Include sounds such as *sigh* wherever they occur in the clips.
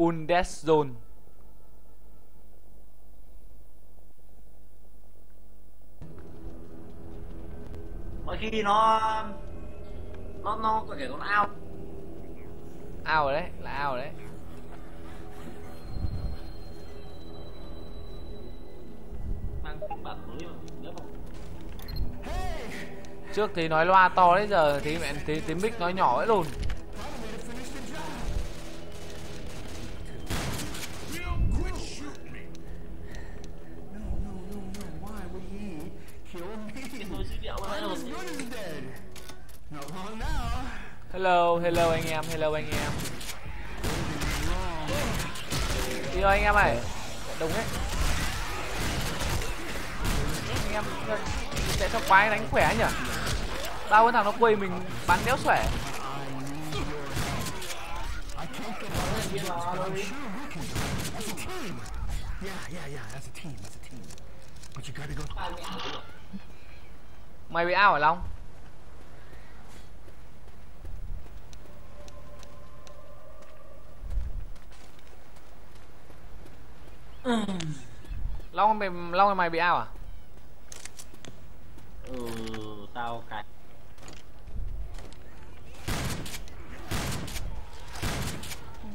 Undead Zone mỗi khi nó nó nó có thể nó ao. Ao rồi đấy là ao rồi đấy. Mang phiên bản mới mà nếu mà trước thì nói loa to đấy giờ thì mẹ tí tí mic nói nhỏ ấy luôn hello hello anh em, hello anh em. Đi thôi anh em ơi. Đúng đấy. Anh em sẽ cho quái đánh khỏe nhỉ? Bao con thằng nó quây mình bắn đéo xỏe. Mày bị ao my long but I'm sure we can. That's a team. Yeah, yeah, yeah. That's a team. That's a team. But you gotta go. mày bị ao hả long long mày long mày bị ao à? Ừ tao cài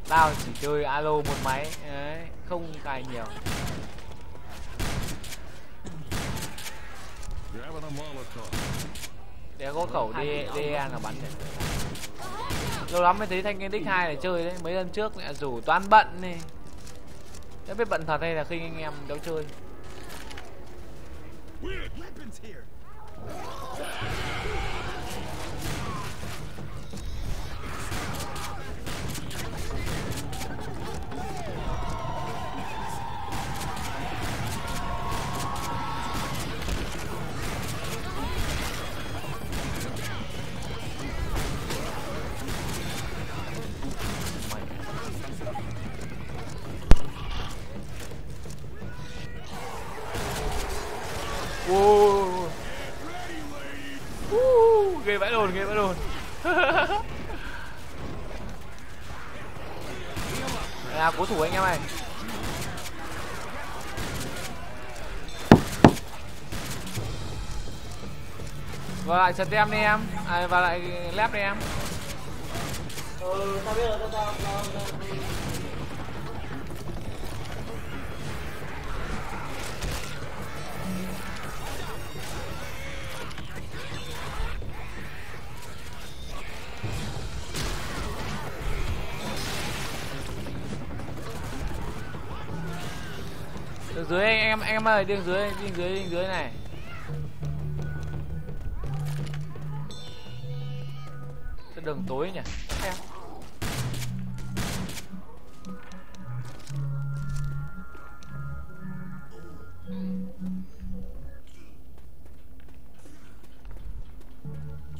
tao chỉ chơi alo một máy đấy không cài nhiều. Để có khẩu DE là bắn đấy lâu lắm mới thấy thanh niên đích hai để chơi đấy mấy lần trước lại rủ toán bận này đã biết bận thật hay là khi anh em đấu chơi? Cố thủ anh em ơi. Vào lại chật em đi em, à, vào lại lép đi em. ừ tao biết rồi tao tao tao tao- em, ơi, đường dưới, đường dưới, đường dưới này. Cái đường tối nhỉ? Em.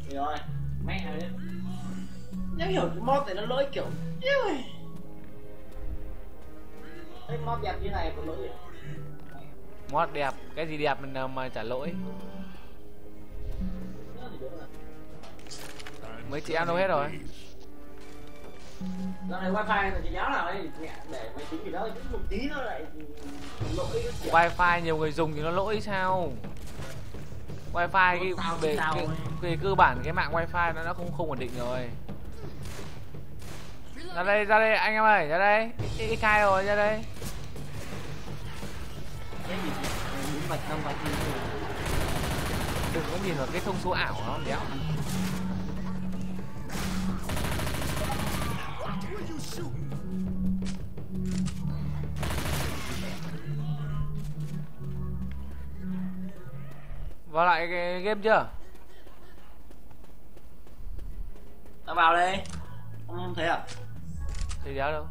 Rồi mẹ đấy nếu hiểu cái mod này nó lỗi kiểu yêu ơi cái mod đẹp như này có lỗi gì Mod đẹp, cái gì đẹp mình mà trả lỗi. Mấy chị em đâu hết rồi? Dạo này wifi là chị giáo nào ấy mẹ để máy tính gì đó chứ một tí nó lại lỗi cái kiểu Wi-Fi nhiều người dùng thì nó lỗi sao? Wi-Fi cái về, cái, về cơ bản cái mạng Wi-Fi nó đã không không ổn định rồi. Ra đây, ra đây anh em ơi, ra đây. X hai rồi, ra đây. Cái gì muốn vạch năm vạch Đừng có nhìn vào cái thông số ảo nó đéo. Vào lại cái game chưa? tao vào đây không, không thấy à Thì đéo đâu.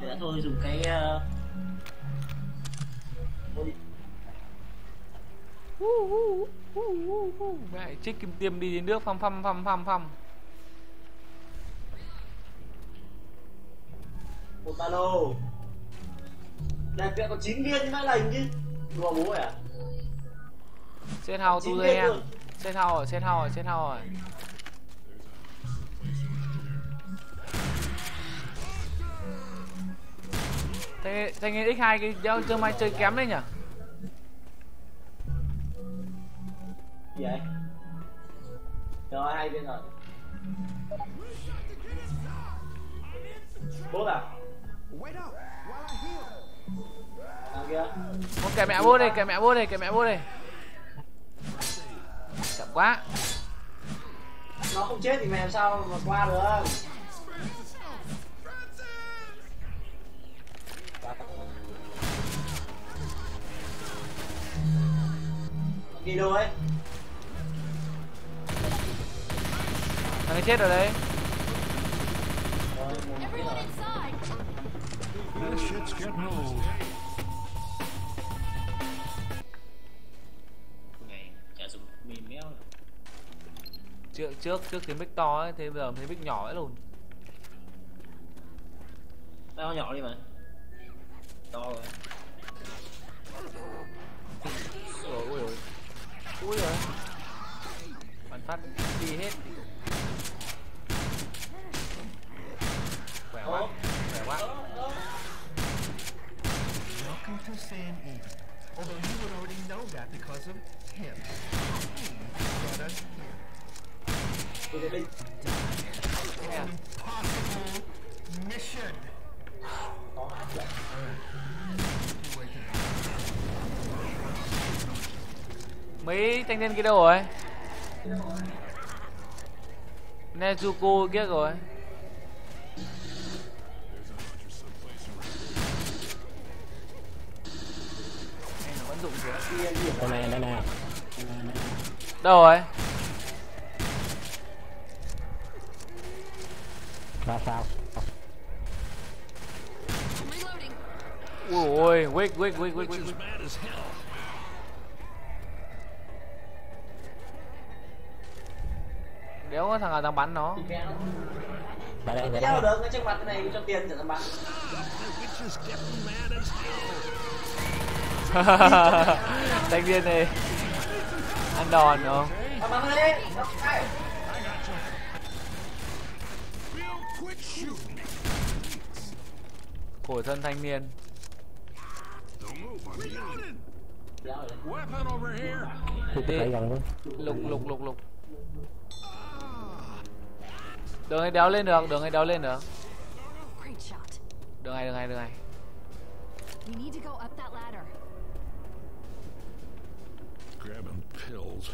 đã thôi dùng cái uh... Mẹ trích kim tiêm đi đến nước phăm phăm phăm phăm phăm. một ba lô đẹp vẹn có 9 viên mãi lành chứ đùa bố à Set Chín tu viên em. Set house rồi, set house rồi, set rồi. Thanh thanh niên x 2 cái giao chơi mai chơi kém đấy nhỉ? Vậy? Rồi hai bên rồi bố à? Ô, kệ mẹ bố đây kệ mẹ bố đây kệ mẹ bố đây. Chậm quá. Nó không chết thì mày làm sao mà qua được đi đâu ấy? Thằng ấy chết rồi đấy. Trước trước trước tiếng mic to ấy thế bây giờ thấy mic nhỏ ấy luôn. Tao nhỏ đi mà. To rồi ui rồi bắn phát đi hết khỏe quá khỏe quá Welcome to San Eden. Although you would already know that because of him. He brought us here. đi đi đi Nè, Impossible mission. có hát vậy Wait a minute mấy thanh niên kia đâu rồi Nezuko kia rồi vẫn dụng kìa đây này, đây này. đâu rồi ra sao Reloading! ôi quick, quick, quick, quick, quick. Đéo có thằng nào đang bắn nó. Đi nó đây đây. Đây được cái trước mặt này cho tiền cho thằng bạn *laughs* thanh niên này ăn đòn không? Khổ thân thanh niên. Luôn lục lục lục lục đường này đéo lên được đường này đéo lên được. Great shot. đường này đường này đường này. We need to go up that ladder. Grabbing pills.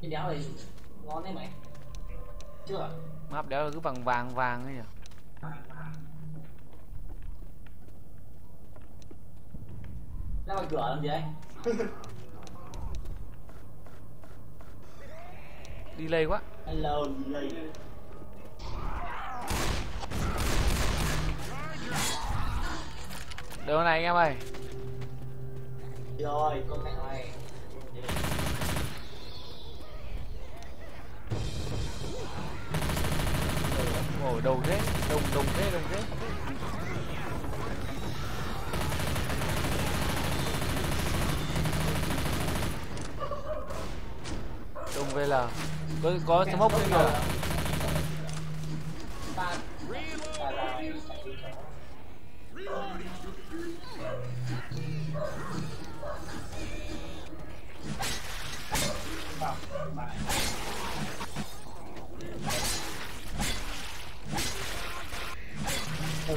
cái đéo này ngon đấy mày. Chưa? Map đéo là cứ vàng vàng vàng ấy nhỉ? Ra ngoài cửa làm gì đấy *laughs* delay quá. Hello delay. Đường này anh em ơi? Rồi con mẹ mày ngồi đầu thế đồng đồng thế đồng thế. Đồng VL có có smoke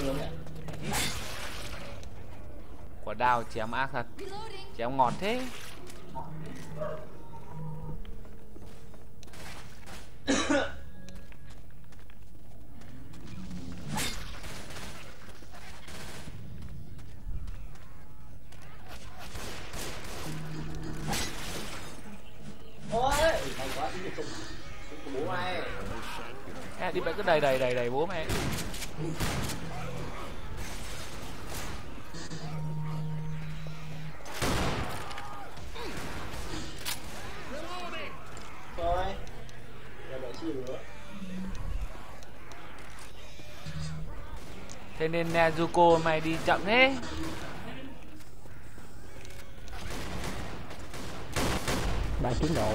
đúng đấy quả đào chém ác thật. Chém ngọt thế đi được không bố mày đi cứ đầy đầy đầy đầy bố mẹ. thế nên Nezuko mày đi chậm thế. Ba chiến độ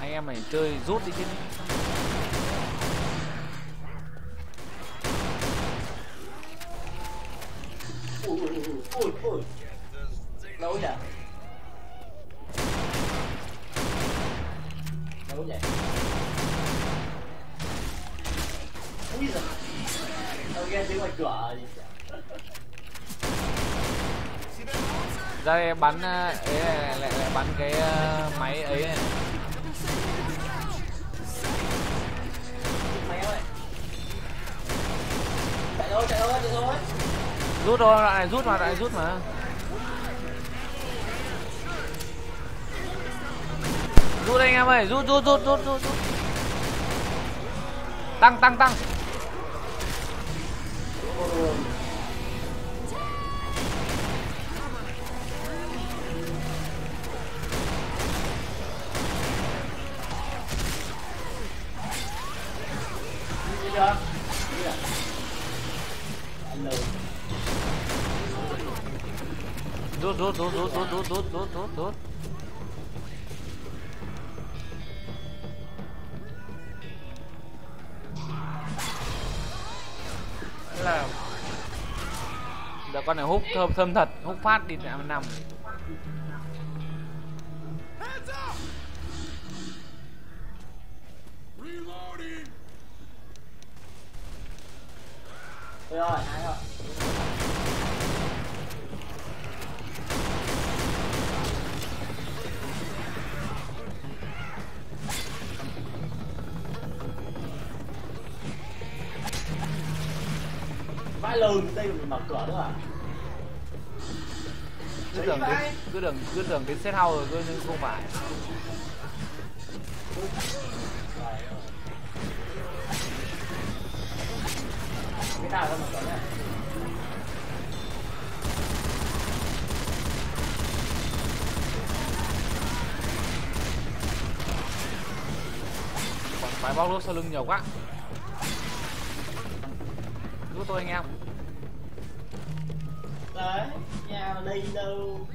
anh em mày chơi rút đi chứ. Ui ui ui ui bắn ờ, ấy lại, lại, bắn cái ờ, máy ấy. Này. chạy thôi chạy thôi chạy thôi rút thôi lại rút mà lại rút mà. Rút anh em ơi rút rút rút rút rút rút. Tăng tăng tăng. Chưa? Đốt đốt đốt đốt đốt đốt đốt đốt đốt rút rút rút là Được con này hút thơm thơm thật, hút phát đi nằm nằm Thôi rồi, hai rồi. Vãi lồn đây mình mở cửa nữa à? cứ tưởng đến cứ tưởng cứ tưởng đến set house rồi cứ nhưng không phải phải bao lốt sau lưng nhiều quá cứu tôi anh em đấy nhà đi đâu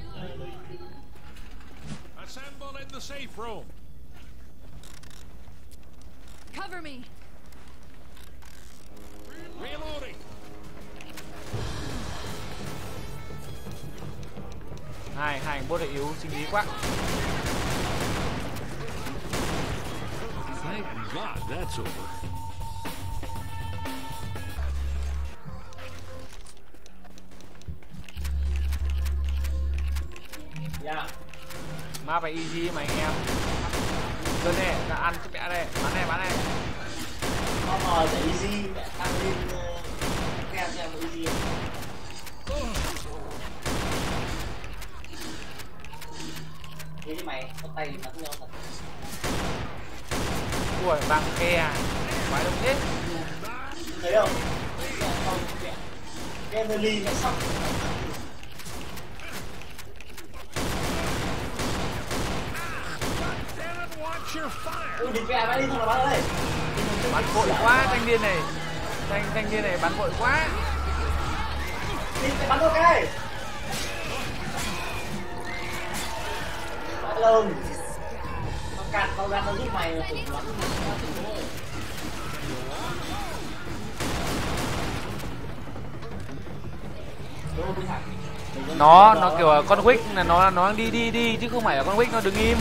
Assemble in the safe room. Cover me. hai hai bốt này yếu sinh lý quá Yeah. Dạ. Ma phải easy mà anh em. Đơn này, ra ăn cho mẹ đây, bán này bán này. Không mà easy, ăn lên. Ờ, các em cho em easy. Mày, có tay nhau thật. Ui, bằng ke à Quái đông thế Thấy không? Không. Cái Emily nó fire. Ui, đi kè bắn đi, thằng nào bắn đây. Bắn vội quá, thanh niên này Thanh, thanh niên này bắn vội quá Đi bắn ok. Bắn lưng Nó cạt, tao ra tao giúp mày là tự lắm. Nó Nó, kiểu là con Wick là nó nó đang đi đi đi chứ không phải là con Wick nó đứng im.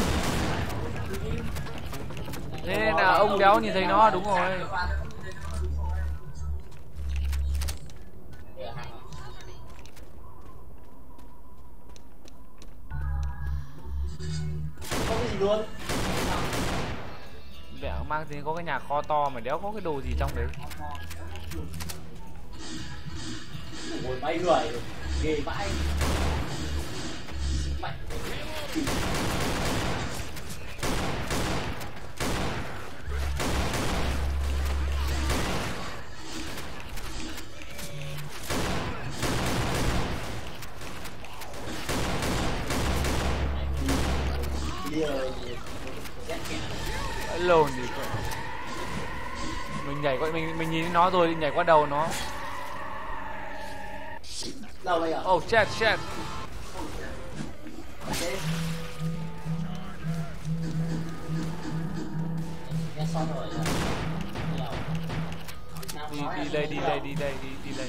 Thế nên là ông đéo nhìn thấy nó đúng rồi. Không có gì luôn. mẹ mang thì có cái nhà kho to mà đéo có cái đồ gì trong đấy ngồi bay người, ghê vãi mạnh mình mình nhìn nó rồi nhảy qua đầu nó. Đâu bây giờ oh chết chết. Đi đi đây đi đây đi đây đi đây.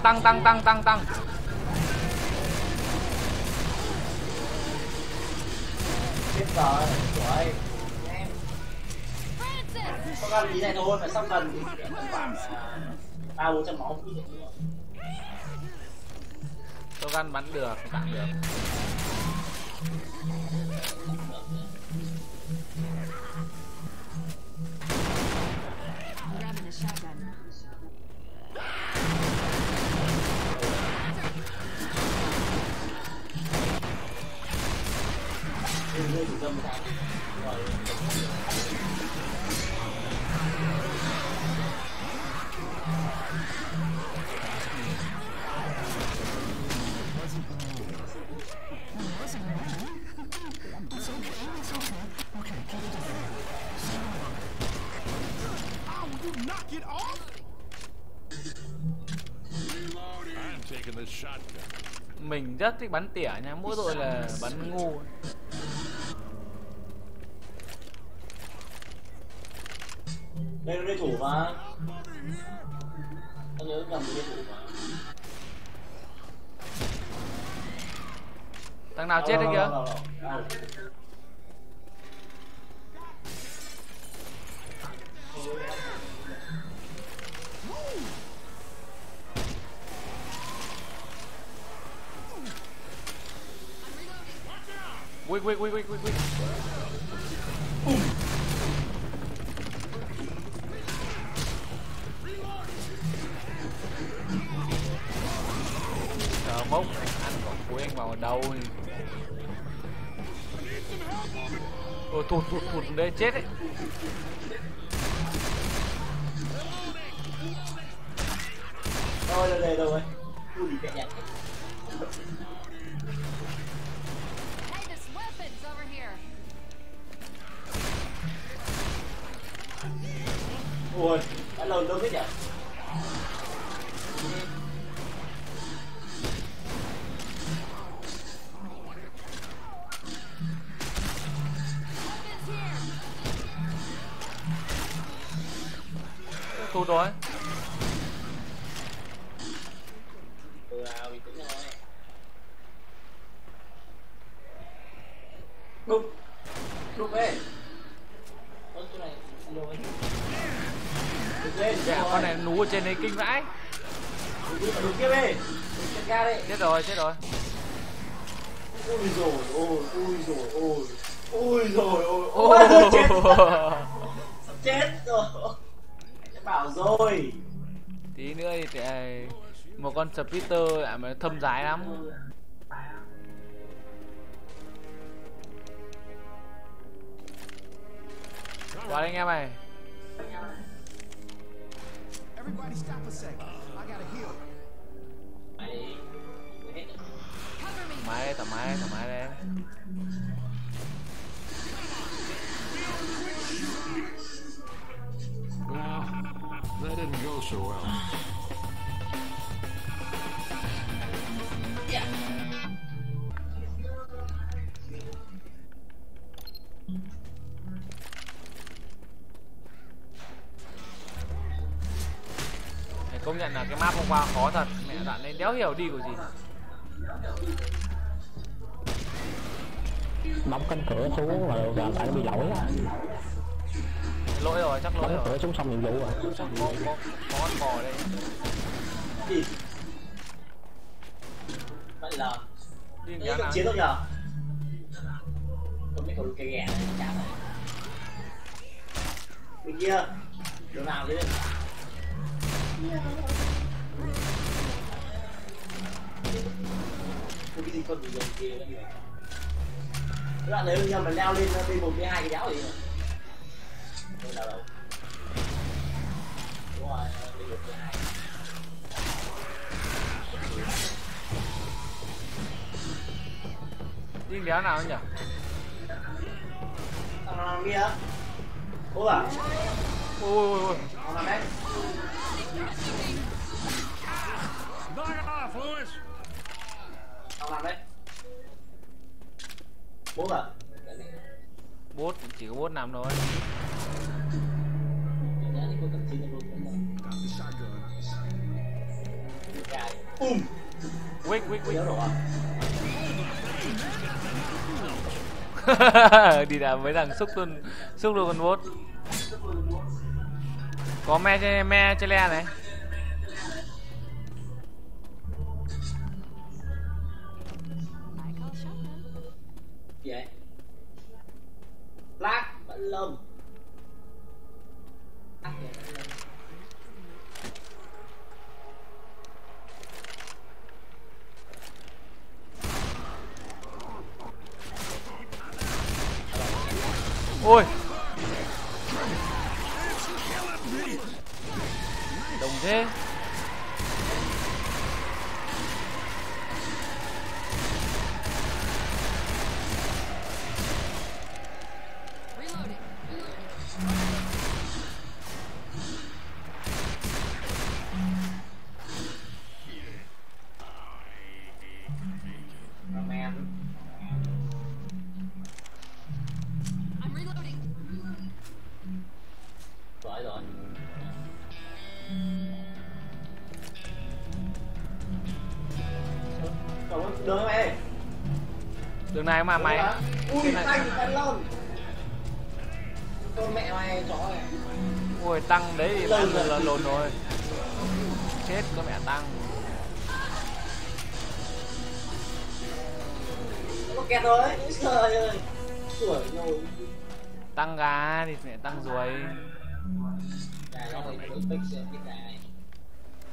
Tăng tăng tăng tăng tăng tăng Biết rồi, rồi. Em Francis! có cần ý này thôi, mà sắp cần thì để tầm à, ba bốn trăm máu tôi gan bắn được tặng được mình rất thích bắn tỉa nha mỗi đội là bắn ngu. Nào chết đấy kìa Đâu, đâu, đâu, Chờ mốc anh còn cuối anh vào đâu. Ôi thụt thụt thụt đây chết đấy Thôi, đây, đây, đâu ấy. Ui, nhặt. Hey, đã lâu đâu thế nhỉ? Thụt rồi rồi Đụng. Đụng ấy. dạ rồi. con này nú ở trên đấy kinh vãi Đụng kia đi. Chết rồi chết rồi rồi ôi, rồi ôi. Ui rồi ôi. Ôi, chết. *laughs* Sắp chết rồi. Bảo rồi. tí nữa thì thì một con Spitter à mà thâm dài lắm qua đây anh em này Everybody stop a sec. I gotta heal. me. thoải mái đây thoải mái đây that didn't go so well. Phải công nhận là cái map hôm qua khó thật. Mẹ đoạn này đéo hiểu đi của gì. Đóng cánh cửa xuống mà nó bị lỗi á lỗi rồi chắc lỗi rồi xuống xong nhiệm vụ rồi chắc có có có con bò đây Gì? vậy là đi Đấy nào chiến không nhở? không biết còn cái ghẻ này chả này Bên kia. đường nào đấy Cái gì con gì kia không nhầm mà leo lên B1 B2 cái đéo gì rồi. đường nào đâu đúng rồi đi được cái này Điên đéo nào nhỉ? thằng nào làm kia bố à ui ui. thằng làm đấy thằng làm đấy bố à Bốt chỉ có bốt nằm thôi. The shotgun. Bùm Wick wick Nhớ wick. rồi đi đàm với thằng xúc luôn xúc luôn con bốt có me me che le này vậy lát bánh này mà mày. Ui này- lông con mẹ mày chó này. Ôi tăng đấy thì rồi. là lồn rồi. Chết có mẹ tăng. Nó kẹt rồi trời ơi. Tuổi rồi. Tăng gà thì mẹ tăng ruồi.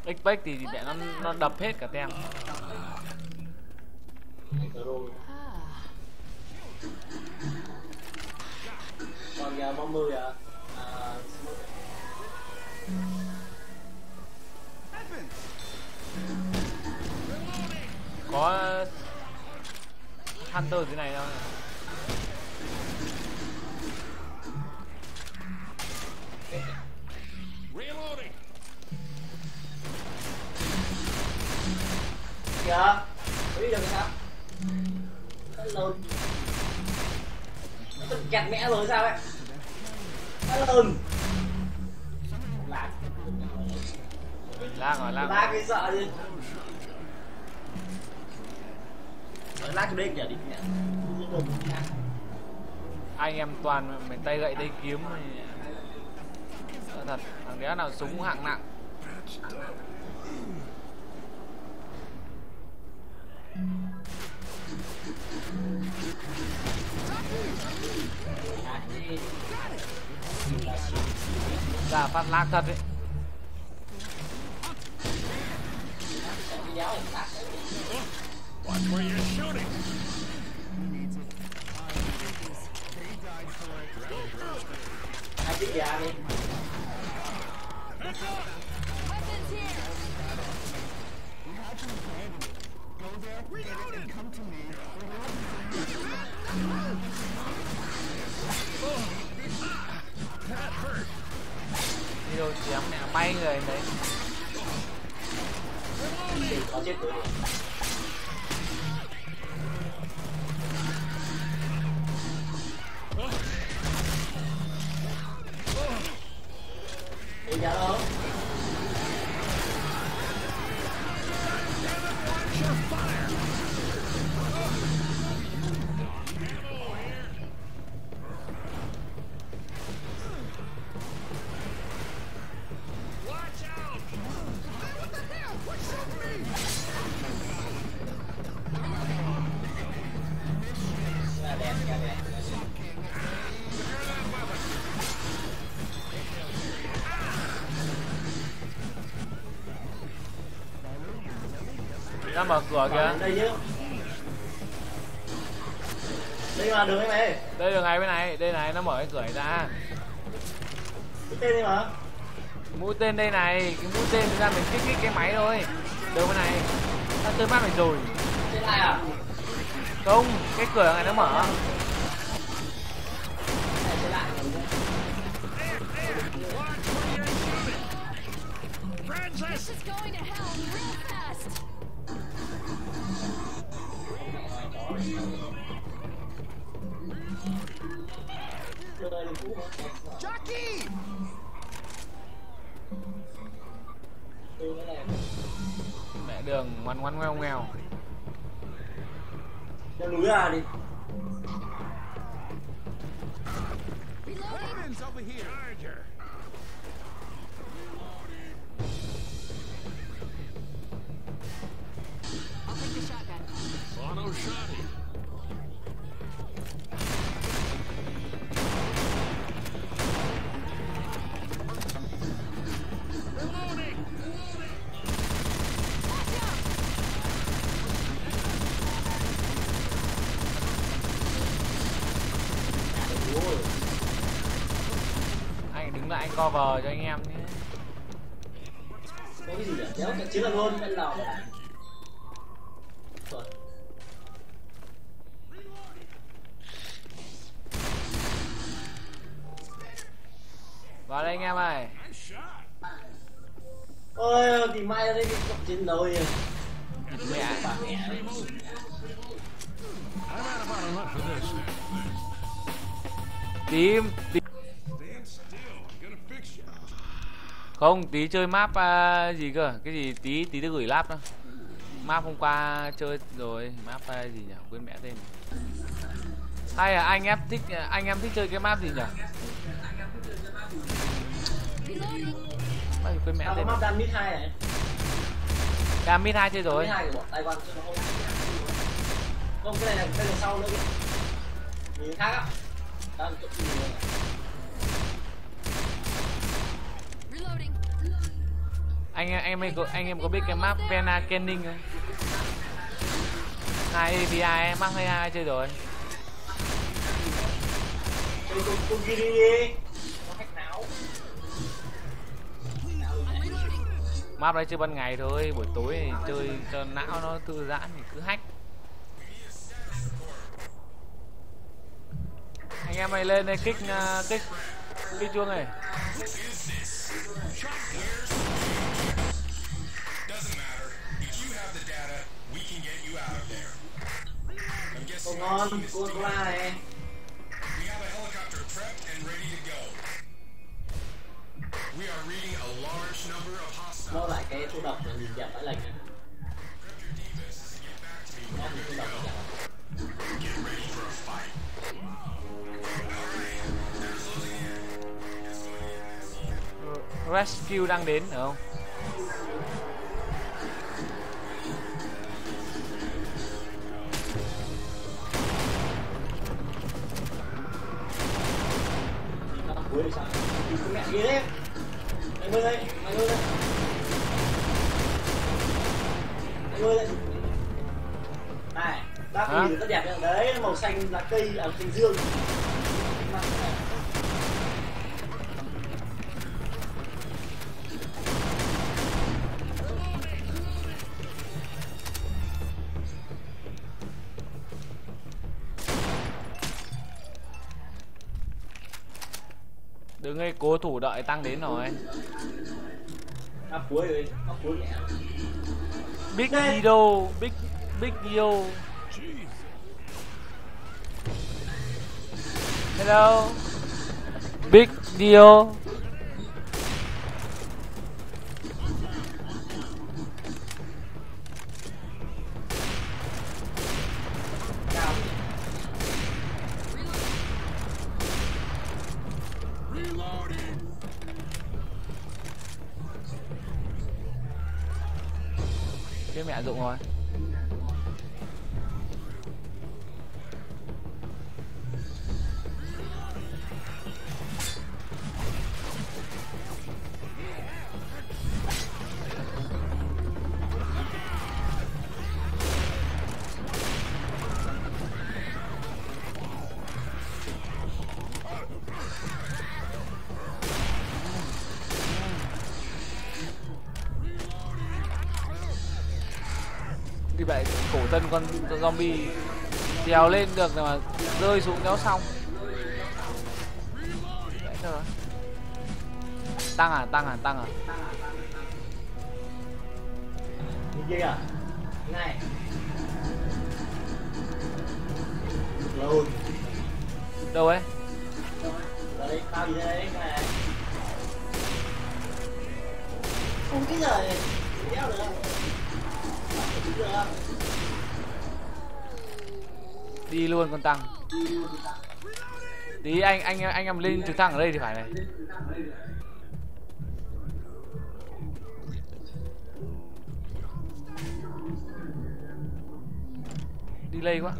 Expect thì mẹ nó nó đập hết cả tem Này, ạ à à, có hunter thế này không? Reloading. Dạ, kìa biết được sao nó lồn nó mẹ rồi sao ấy lag rồi lag lạc cái sợ gì lạc cái đấy kìa đi anh em toàn mình tay gậy tay kiếm thật. Thằng đéo nào súng hạng nặng ra phát lag thật đấy Watch where you're shooting. hai chiếc gà đi may người đấy. Mở cửa kìa. Đây chứ. Đây mà đường em? Ơi đây đường này bên này đây này nó mở cái cửa này ra. Cái tên đi mà. Mũi tên đây này cái mũi tên ra mình kích kích cái máy thôi. Đường bên này. Ta chơi map này rồi. Trên này à? không cái cửa này nó mở. Này. This is going to hell real fast. Này. mẹ đường ngoan ngoan ngoeo ngoeo Leo núi à đi. Reloading. Weapons anh cover cho anh em nhé Có cái gì nhỉ? Đéo chiến là luôn bên nào mà đánh. Vào đây anh em ơi Ôi, thì mai ra đây cái cuộc chiến đấu này. mẹ mẹ. I'm out không tí chơi map à, gì cơ? Cái gì? Tí tí tôi gửi lap đó. Map hôm qua chơi rồi. Map à, gì nhỉ? Quên mẹ tên. Hay là anh em thích anh em thích chơi cái map gì nhỉ? Giờ quên mẹ tên. map đan mid 2 này. Đam mid hai chơi rồi. Mid 2 của không. Không, cái này là cái là sau nữa kìa. Nhìn khác á. Tao chụp nhìn này. Reloading anh em anh em có anh em có biết cái map Vena Kenning không? Hai API map hai ai chơi rồi? Map đây chơi ban ngày thôi buổi tối thì chơi cho não nó thư giãn thì cứ hack. Anh em mày lên đây kích uh, kích kích chuông này. Cô ngon, cô la này. We have a helicopter prepped and ready to go. We are reading a large number of hostiles. Nó lại cái thu độc là nhìn đẹp phải lành này. Nó thì thu độc. Get ready for a fight. Escalating. rescue đang đến phải không Xanh lá cây, à, xanh dương. Mắt này. đừng ngay cố thủ đợi tăng đến rồi cuối rồi, cuối nhẹ. big Đây. Big big Dido đâu big deal. Cái mẹ dụng rồi zombie trèo lên được mà rơi xuống đéo xong Đấy rồi tăng à tăng à tăng à kia à? Này. Lùn. đâu ấy tao gì này. Không giờ này. Đéo được. Không được đi luôn con tăng. Tí anh anh anh em lên trực thăng ở đây thì phải này. Đi lây quá.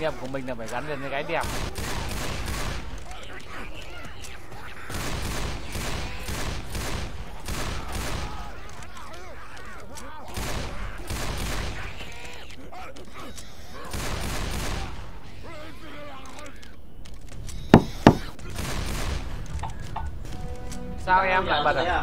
Sự của mình là phải gắn liền với cái đẹp. Sao em lại bật à?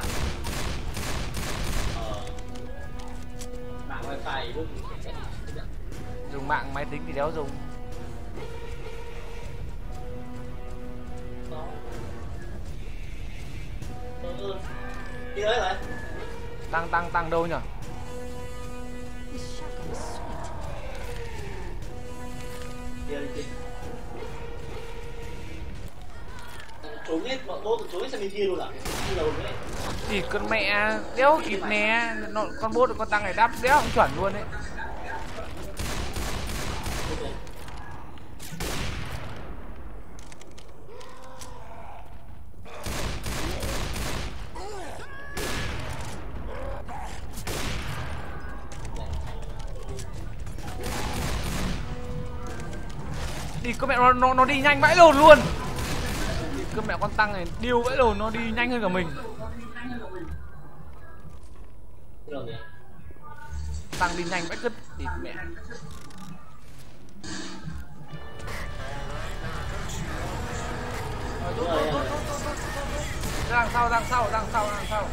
Luôn à? Đi đầu đấy. thì con mẹ đéo kịp nè nó, con bốt con tăng này đáp đéo cũng chuẩn luôn đấy cơ mẹ nó nó, nó đi nhanh vãi lồn luôn. Cơ mẹ con tăng này điêu vãi lồn nó đi nhanh hơn cả mình. Tăng đi nhanh vãi cứt thịt mẹ. Đúng ra đằng sau ra đằng sau ra đằng sau ra đằng sau.